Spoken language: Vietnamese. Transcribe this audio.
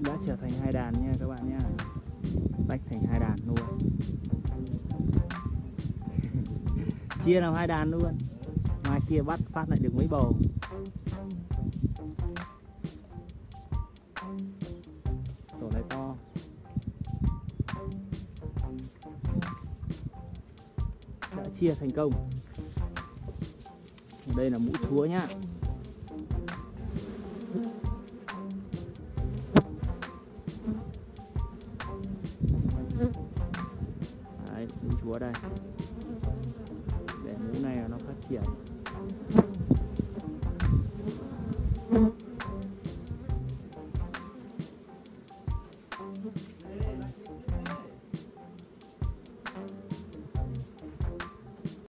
đã trở thành hai đàn nha các bạn nha. Tách thành hai đàn luôn. Chia làm hai đàn luôn. Ngoài kia bắt, phát lại được mấy bầu. Tổ này to. Đã chia thành công. Đây là mũ chúa nhá. Đấy, chúa đây. Để mũ này nó phát triển.